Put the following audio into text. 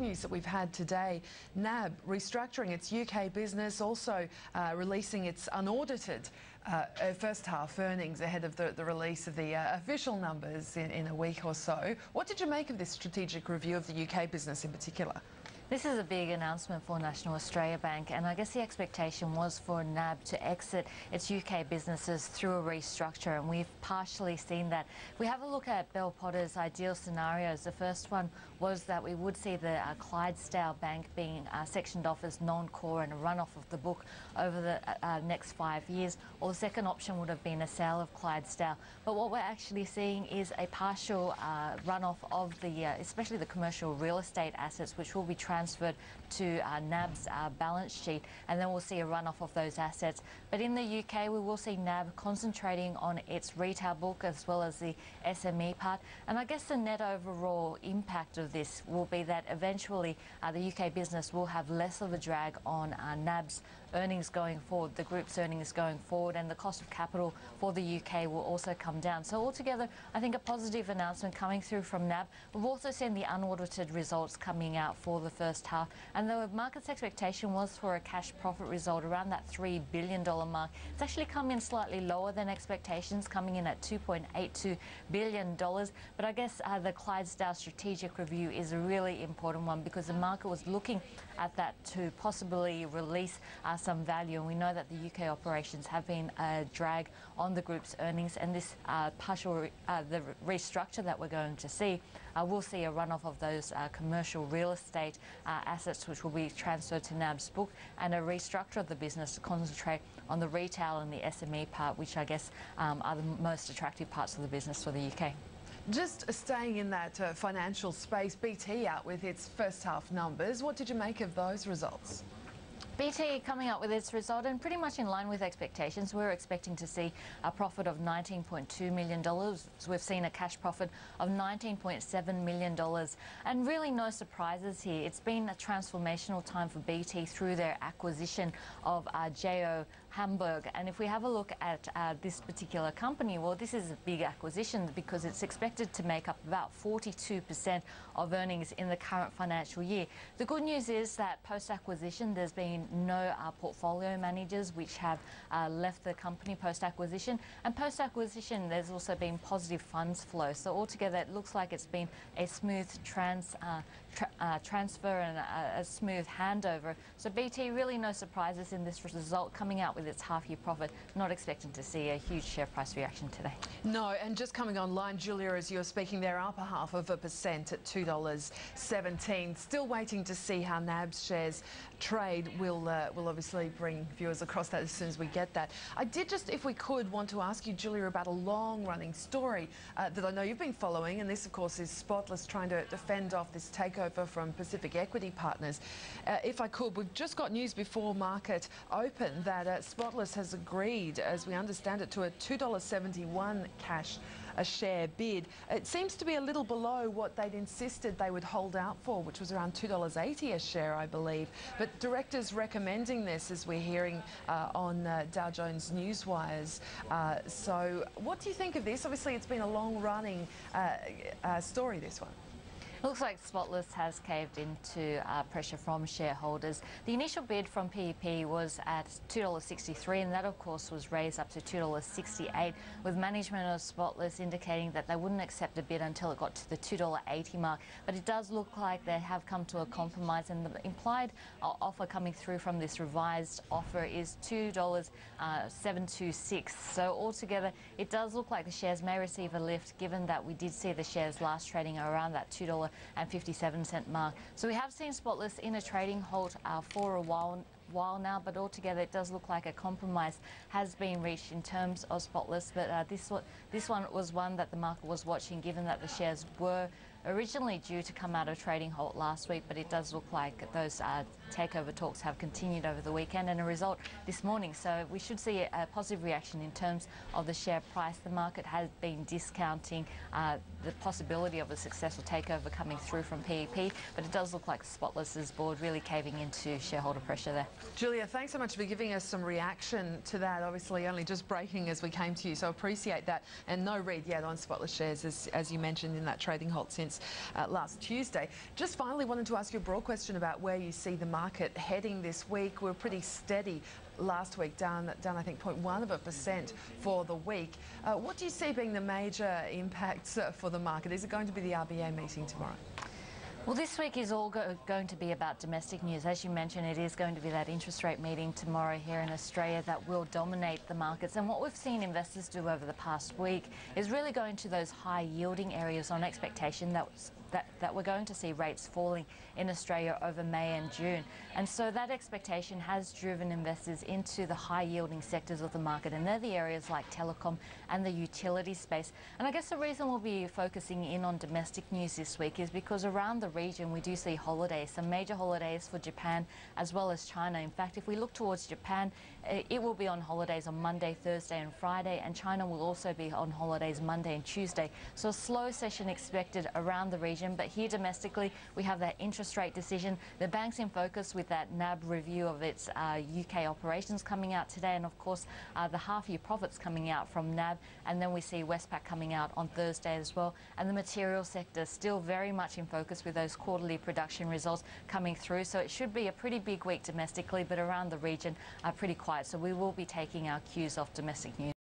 News that we've had today, NAB restructuring its UK business, also uh, releasing its unaudited uh, uh, first half earnings ahead of the, the release of the uh, official numbers in, in a week or so. What did you make of this strategic review of the UK business in particular? This is a big announcement for National Australia Bank, and I guess the expectation was for NAB to exit its UK businesses through a restructure, and we've partially seen that. If we have a look at Bell Potter's ideal scenarios, the first one was that we would see the uh, Clydesdale Bank being uh, sectioned off as non-core and a run-off of the book over the uh, uh, next five years, or the second option would have been a sale of Clydesdale. But what we're actually seeing is a partial uh, run-off of the, uh, especially the commercial real estate assets, which will be transferred transferred to uh, NAB's uh, balance sheet, and then we'll see a runoff of those assets. But in the UK, we will see NAB concentrating on its retail book as well as the SME part. And I guess the net overall impact of this will be that eventually uh, the UK business will have less of a drag on uh, NAB's earnings going forward, the group's earnings going forward, and the cost of capital for the UK will also come down. So altogether, I think a positive announcement coming through from NAB. We've also seen the unaudited results coming out for the first half. And the market's expectation was for a cash profit result around that $3 billion mark. It's actually come in slightly lower than expectations, coming in at $2.82 billion. But I guess uh, the Clydesdale strategic review is a really important one because the market was looking at that to possibly release uh, some value. And we know that the UK operations have been a drag on the group's earnings. And this uh, partial re uh, the restructure that we're going to see, uh, we'll see a runoff of those uh, commercial real estate uh, assets which will be transferred to NAB's book and a restructure of the business to concentrate on the retail and the SME part, which I guess um, are the most attractive parts of the business for the UK. Just staying in that uh, financial space, BT out with its first half numbers. What did you make of those results? BT coming up with its result and pretty much in line with expectations. We are expecting to see a profit of $19.2 million. We've seen a cash profit of $19.7 million. And really no surprises here. It's been a transformational time for BT through their acquisition of uh, JO Hambro. And if we have a look at uh, this particular company, well, this is a big acquisition because it's expected to make up about 42% of earnings in the current financial year. The good news is that post-acquisition, there's been no uh, portfolio managers which have uh, left the company post-acquisition. And post-acquisition, there's also been positive funds flow. So altogether, it looks like it's been a smooth trans, uh, tra uh, transfer and a, a smooth handover. So BT, really no surprises in this result coming out with its half-year profit. Not expecting to see a huge share price reaction today. No, and just coming online, Julia, as you're speaking there, up a half of a percent at $2.17. Still waiting to see how NAB's shares trade. We'll, uh, we'll obviously bring viewers across that as soon as we get that. I did just, if we could, want to ask you, Julia, about a long-running story uh, that I know you've been following, and this, of course, is Spotless trying to defend off this takeover from Pacific Equity Partners. Uh, if I could, we've just got news before market open that uh, Spotless has agreed, as we understand it, to a $2.71 cash a share bid. It seems to be a little below what they'd insisted they would hold out for, which was around $2.80 a share, I believe. But directors recommending this, as we're hearing uh, on uh, Dow Jones Newswires. Uh, so what do you think of this? Obviously, it's been a long-running uh, uh, story, this one. Looks like Spotless has caved into uh, pressure from shareholders. The initial bid from PEP was at $2.63 and that of course was raised up to $2.68 with management of Spotless indicating that they wouldn't accept a bid until it got to the $2.80 mark. But it does look like they have come to a compromise and the implied uh, offer coming through from this revised offer is $2.726. Uh, so altogether it does look like the shares may receive a lift given that we did see the shares last trading around that $2 and 57 cent mark. So we have seen Spotless in a trading halt uh, for a while while now, but altogether it does look like a compromise has been reached in terms of Spotless. But uh, this, this one was one that the market was watching, given that the shares were originally due to come out of trading halt last week, but it does look like those uh, takeover talks have continued over the weekend and a result this morning. So we should see a, positive reaction in terms of the share price. The market has been discounting uh, the possibility of a successful takeover coming through from PEP, but it does look like Spotless's board really caving into shareholder pressure there. Julia, thanks so much for giving us some reaction to that. Obviously, only just breaking as we came to you, so I appreciate that. And no read yet on Spotless shares, as, as you mentioned in that trading halt since uh, last Tuesday. Just finally wanted to ask you a broad question about where you see the market heading this week. We're pretty steady last week, down, down I think 0.1 of a percent for the week. Uh, what do you see being the major impacts uh, for the market? Is it going to be the RBA meeting tomorrow? Well, this week is all go going to be about domestic news. As you mentioned, it is going to be that interest rate meeting tomorrow here in Australia that will dominate the markets. And what we've seen investors do over the past week is really go into those high yielding areas on expectation that that, that we're going to see rates falling in Australia over May and June. And so that expectation has driven investors into the high yielding sectors of the market. And they're the areas like telecom and the utility space. And I guess the reason we'll be focusing in on domestic news this week is because around the region we do see holidays, some major holidays for Japan as well as China. In fact, if we look towards Japan, eh, it will be on holidays on Monday, Thursday and Friday. And China will also be on holidays Monday and Tuesday. So a slow session expected around the region region, but here domestically we have that interest rate decision. The bank's in focus with that NAB review of its uh, UK operations coming out today, and of course uh, the half-year profits coming out from NAB, and then we see Westpac coming out on Thursday as well. And the material sector still very much in focus with those quarterly production results coming through. So it should be a pretty big week domestically, but around the region, uh, pretty quiet. So we will be taking our cues off domestic news.